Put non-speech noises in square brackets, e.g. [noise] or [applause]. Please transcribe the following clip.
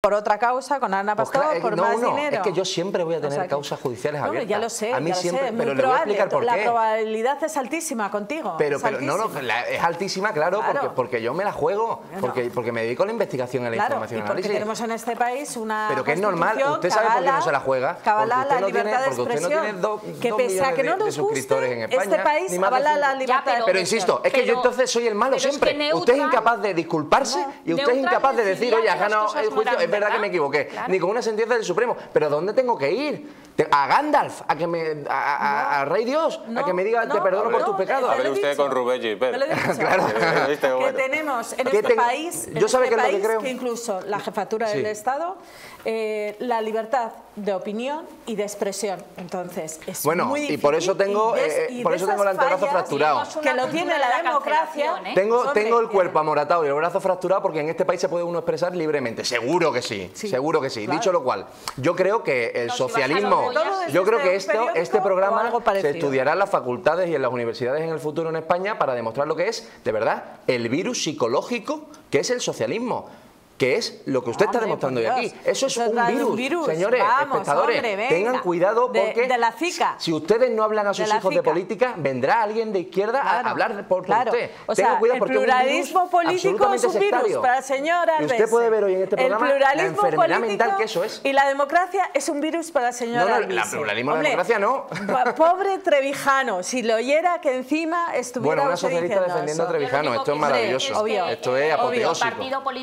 por otra causa con Ana Pues Pastor, claro, por no, más no, dinero. es que yo siempre voy a O tener sea causas judiciales No, abiertas. ya lo sé, a mí ya lo siempre, sé, pero le voy a explicar por La qué. probabilidad es altísima contigo. Pero, es pero no, no, altísima. la- es altísima, claro, Claro. Porque, porque yo me la juego, porque, porque me dedico a la investigación y a la Claro, información y porque análisis. tenemos en este país una Pero que es normal, usted sabe por qué no se la juega. usted la no tiene- libertad de porque usted no expresión. tiene dos- que dos pese a que no nos suscriptores en guste, España, este país avala la libertad pero- expresión. insisto, es que yo entonces soy el malo siempre. usted es incapaz de disculparse No, y usted es incapaz de decir, oye, has ganado el no juicio. Es verdad que me equivoqué. Claro. Ni con una sentencia del Supremo. Pero ¿dónde tengo que ir? A Gandalf, a que me. a, a- a Rey Dios, a que me diga, te no, perdono por tus pecados. A ver usted con Rubén Gilbert. [laughs] Claro. Este, que bueno. tenemos en ¿Qué este tengo? país, en Yo sabe este es lo que creo. que incluso la jefatura Sí. del Estado, eh, la libertad de opinión y de expresión. Entonces, es Bueno, muy y difícil. por eso tengo, eh, y por eso tengo el antebrazo fracturado. Que lo tiene la la democracia. ¿eh? Tengo, tengo el que- cuerpo amoratado y el brazo fracturado porque en este país se puede uno expresar libremente. Seguro que sí, Sí, seguro que sí. claro. Dicho lo cual, yo creo que el socialismo, yo creo que ¿Este esto, este o programa se estudiará en las facultades y en las universidades en el futuro en España para demostrar lo que es, de verdad, el virus psicológico que es el socialismo. Que es lo que usted está Hombre, demostrando hoy aquí. Eso es un la de un virus. virus. Señores, Vamos, espectadores, hombre, venga. tengan cuidado porque de la Zika. si ustedes no hablan a sus De la hijos de política, vendrá alguien de izquierda a hablar por, por claro. usted. O Tengan sea, cuidado el porque es un pluralismo virus político es un virus para el señor Y usted puede ver hoy en este programa el la pluralismo enfermedad político mental que eso es. Y la democracia es un virus para el señor No, no, la pluralismo y la Hombre, democracia no. Pobre Trevijano, si lo oyera que encima estuviera Bueno, una socialista defendiendo a. Trevijano, esto es maravilloso. Obvio. Esto es apoteósico. partido político